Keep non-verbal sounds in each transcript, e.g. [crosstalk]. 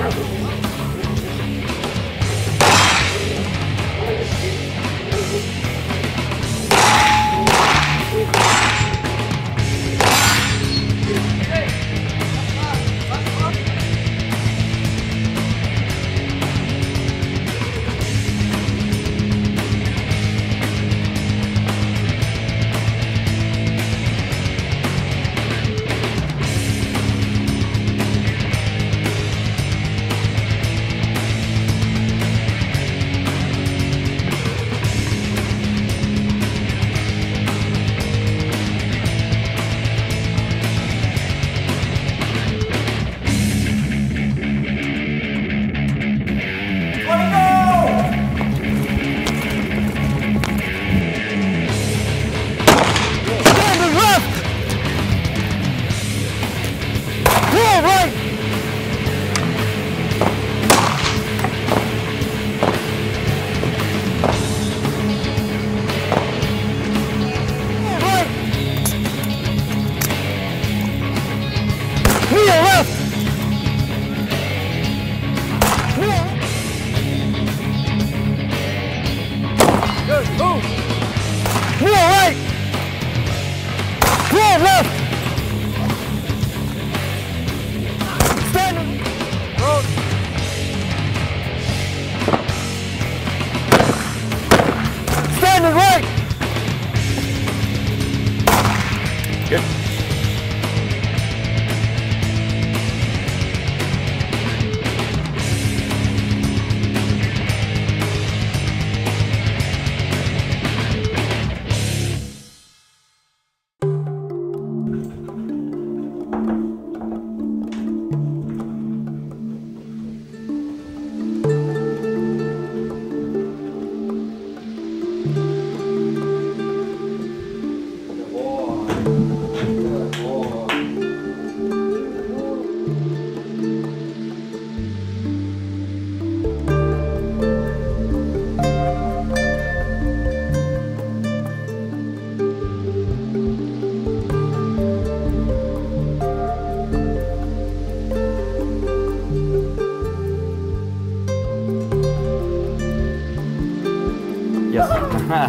Standing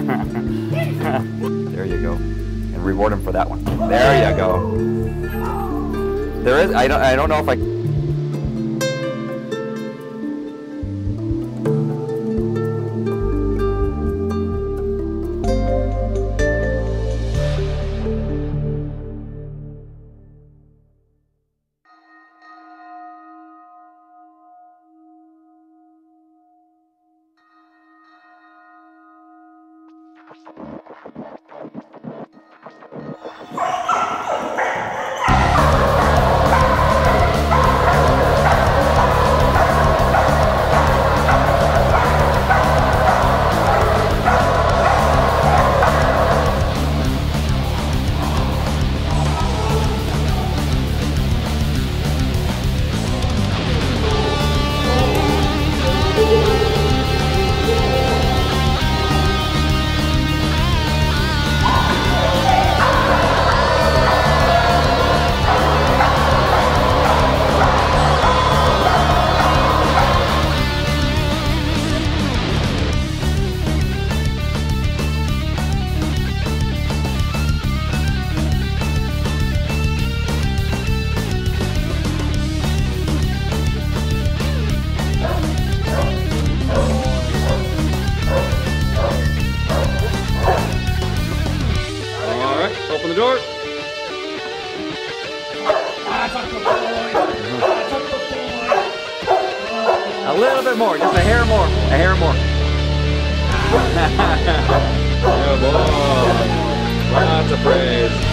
[laughs] there you go. And reward him for that one. There you go. There is I don't I don't know if I More, just a hair more, a hair more. [laughs] Yeah, boy. Lots of praise.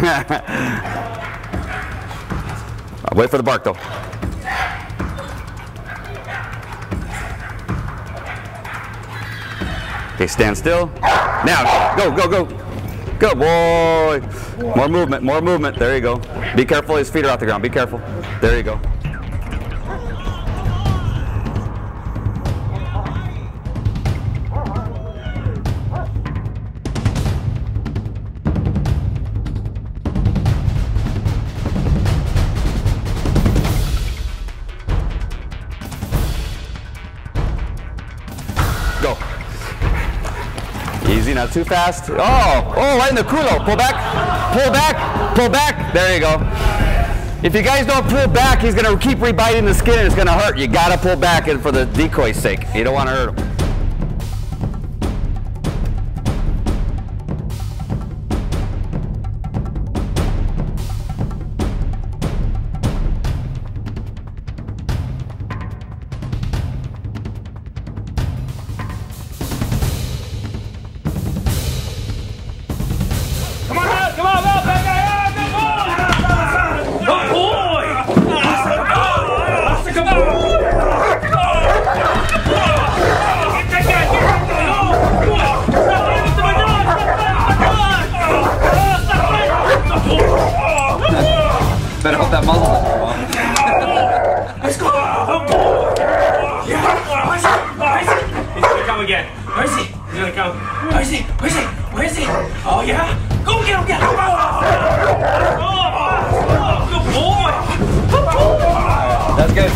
I'll [laughs] wait for the bark though. Okay, stand still. Now, go, go, go. Good boy. More movement, more movement. There you go. Be careful, his feet are off the ground. Be careful. There you go. Go. Not too fast. Oh, oh, right in the culo. Pull back, pull back, pull back. There you go. If you guys don't pull back, he's gonna keep rebiting the skin and it's gonna hurt. You gotta pull back and for the decoy's sake. You don't wanna hurt him. That's good.